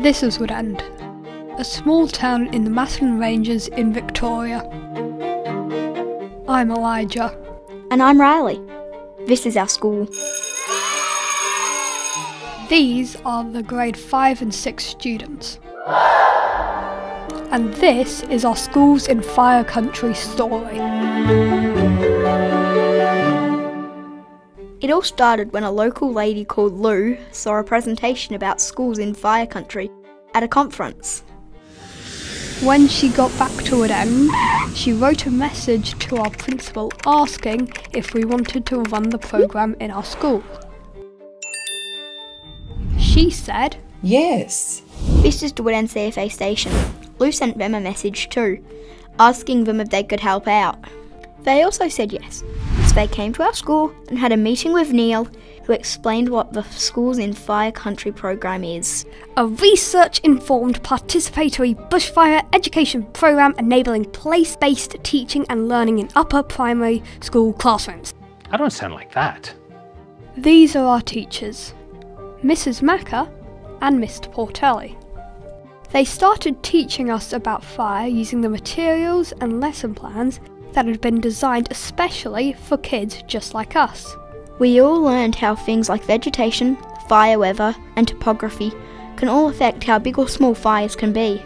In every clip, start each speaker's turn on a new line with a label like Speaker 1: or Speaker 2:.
Speaker 1: This is Woodend, a small town in the Macedon Ranges in Victoria. I'm Elijah.
Speaker 2: And I'm Riley. This is our school.
Speaker 1: These are the grade 5 and 6 students. And this is our Schools in Fire Country story.
Speaker 2: It all started when a local lady called Lou saw a presentation about schools in fire country at a conference.
Speaker 1: When she got back to Woodend, she wrote a message to our principal asking if we wanted to run the programme in our school. She said,
Speaker 3: Yes.
Speaker 2: This is the Woodend CFA station. Lou sent them a message too, asking them if they could help out. They also said yes. So they came to our school and had a meeting with Neil, who explained what the Schools in Fire Country program is.
Speaker 1: a research informed participatory bushfire education programme enabling place based teaching and learning in upper primary school classrooms.
Speaker 4: I don't sound like that.
Speaker 1: These are our teachers Mrs. Macker and Mr. Portelli. They started teaching us about fire using the materials and lesson plans that had been designed especially for kids just like us.
Speaker 2: We all learned how things like vegetation, fire weather, and topography can all affect how big or small fires can be.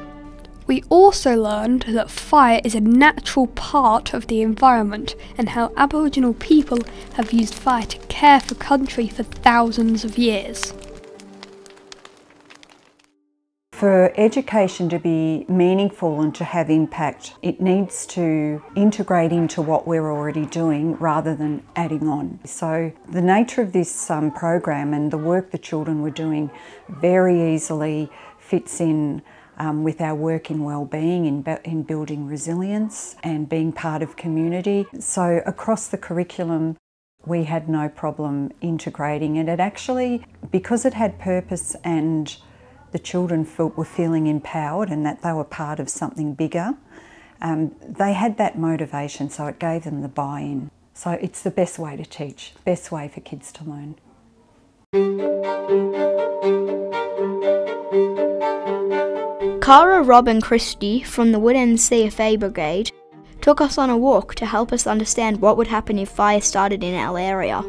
Speaker 1: We also learned that fire is a natural part of the environment and how Aboriginal people have used fire to care for country for thousands of years.
Speaker 3: For education to be meaningful and to have impact, it needs to integrate into what we're already doing rather than adding on. So, the nature of this um, program and the work the children were doing very easily fits in um, with our work in well-being, in, in building resilience and being part of community. So, across the curriculum, we had no problem integrating it. It actually, because it had purpose and the children felt were feeling empowered and that they were part of something bigger. Um, they had that motivation, so it gave them the buy-in. So it's the best way to teach, best way for kids to learn.
Speaker 2: Cara, Rob, and Christy from the Woodend CFA Brigade took us on a walk to help us understand what would happen if fire started in our area.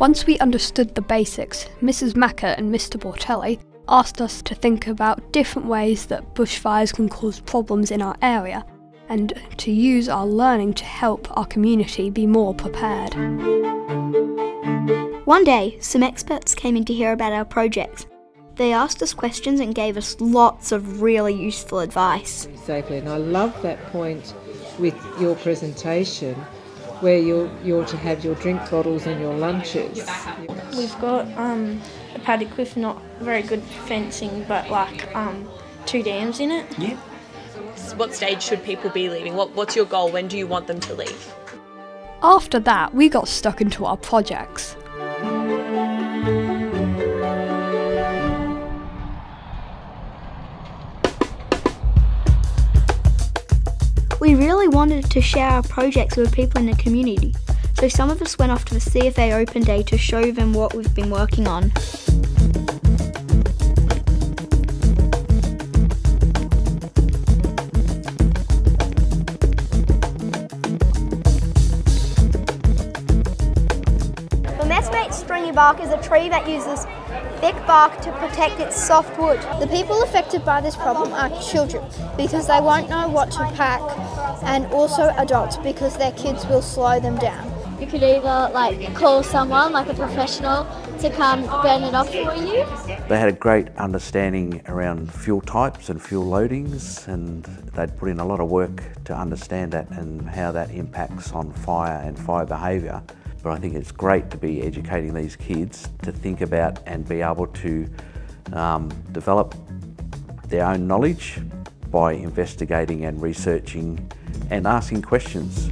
Speaker 1: Once we understood the basics, Mrs. Macker and Mr. Portelli asked us to think about different ways that bushfires can cause problems in our area and to use our learning to help our community be more prepared.
Speaker 2: One day, some experts came in to hear about our projects. They asked us questions and gave us lots of really useful advice.
Speaker 5: safely. And I love that point with your presentation where you're, you're to have your drink bottles and your lunches.
Speaker 6: We've got um, a paddock with not very good fencing, but like um, two dams in it.
Speaker 7: What stage should people be leaving? What, what's your goal? When do you want them to leave?
Speaker 1: After that, we got stuck into our projects.
Speaker 2: We really wanted to share our projects with people in the community, so some of us went off to the CFA Open Day to show them what we've been working on.
Speaker 8: The messmate stringy bark is a tree that uses thick bark to protect its soft wood. The people affected by this problem are children because they won't know what to pack and also adults because their kids will slow them down.
Speaker 9: You could either like call someone, like a professional, to come burn it off for you.
Speaker 10: They had a great understanding around fuel types and fuel loadings, and they'd put in a lot of work to understand that and how that impacts on fire and fire behaviour. But I think it's great to be educating these kids to think about and be able to um, develop their own knowledge by investigating and researching and asking questions.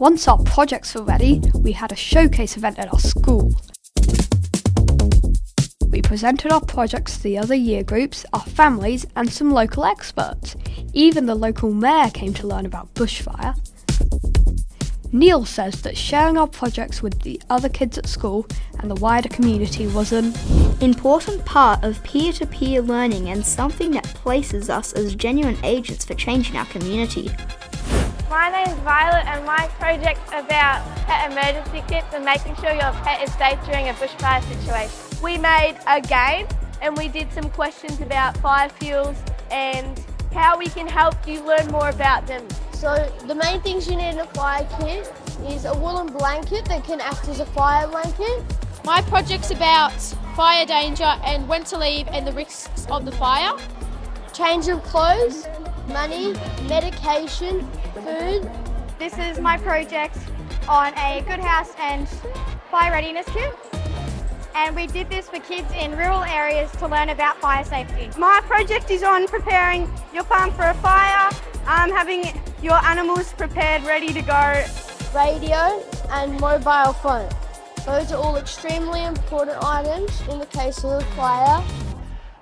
Speaker 1: Once our projects were ready, we had a showcase event at our school. Presented our projects to the other year groups, our families, and some local experts. Even the local mayor came to learn about bushfire. Neil says that sharing our projects with the other kids at school and the wider community was an
Speaker 2: important part of peer to peer learning and something that places us as genuine agents for change in our community.
Speaker 4: My name is Violet and my project's about pet emergency kits and making sure your pet is safe during a bushfire situation. We made a game and we did some questions about fire fuels and how we can help you learn more about them.
Speaker 9: So the main things you need in a fire kit is a woolen blanket that can act as a fire blanket.
Speaker 11: My project's about fire danger and when to leave and the risks of the fire.
Speaker 9: Change of clothes, money, medication, food.
Speaker 4: This is my project on a good house and fire readiness kit. And we did this for kids in rural areas to learn about fire safety. My project is on preparing your farm for a fire, um, having your animals prepared, ready to go.
Speaker 9: Radio and mobile phone. Those are all extremely important items in the case of a fire.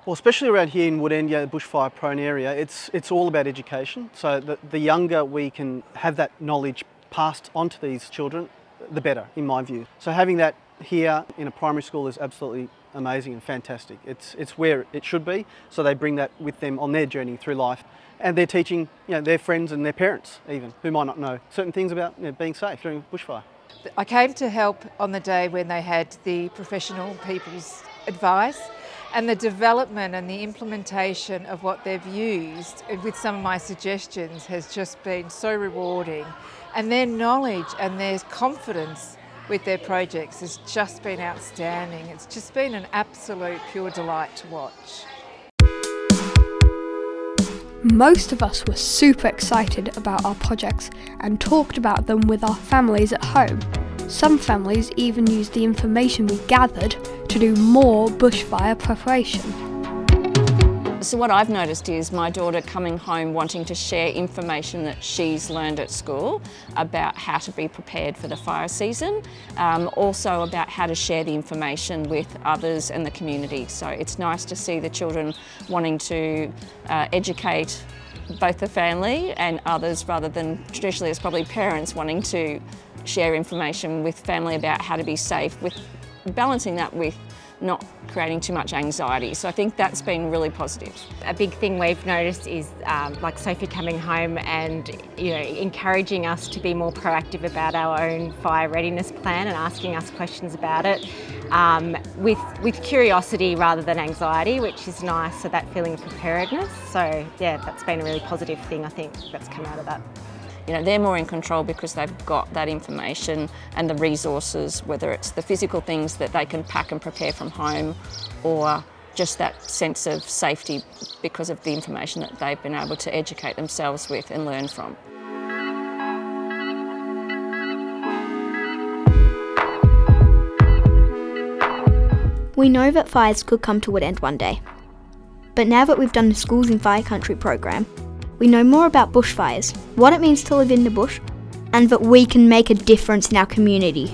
Speaker 12: Well, especially around here in Woodend, a, bushfire prone area, it's, it's all about education. So the, the younger we can have that knowledge passed on to these children, the better, in my view. So having that here in a primary school is absolutely amazing and fantastic. It's, it's where it should be, so they bring that with them on their journey through life. And they're teaching you know, their friends and their parents even, who might not know certain things about you know, being safe during bushfire.
Speaker 5: I came to help on the day when they had the professional people's advice and the development and the implementation of what they've used uh, with some of my suggestions has just been so rewarding. And their knowledge and their confidence with their projects has just been outstanding. It's just been an absolute pure delight to watch.
Speaker 1: Most of us were super excited about our projects and talked about them with our families at home. Some families even used the information we gathered to do more bushfire preparation.
Speaker 13: So what I've noticed is my daughter coming home wanting to share information that she's learned at school about how to be prepared for the fire season, um, also about how to share the information with others and the community. So it's nice to see the children wanting to uh, educate both the family and others rather than traditionally it's probably parents wanting to share information with family about how to be safe, with balancing that with not creating too much anxiety. So I think that's been really positive.
Speaker 14: A big thing we've noticed is um, like Sophie coming home and you know encouraging us to be more proactive about our own fire readiness plan and asking us questions about it um, with with curiosity rather than anxiety, which is nice. So that feeling of preparedness. So yeah, that's been a really positive thing I think that's come out of that
Speaker 13: you know, they're more in control because they've got that information and the resources, whether it's the physical things that they can pack and prepare from home or just that sense of safety because of the information that they've been able to educate themselves with and learn from.
Speaker 2: We know that fires could come to an end one day. But now that we've done the Schools in Fire Country program, we know more about bushfires, what it means to live in the bush, and that we can make a difference in our community.